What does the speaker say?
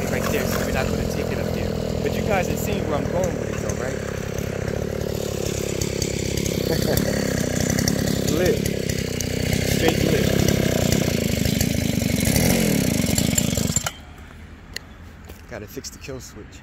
right there, so we're not gonna take it up there. But you guys have seen where I'm going with it though, right? lift. Straight lift. Gotta fix the kill switch.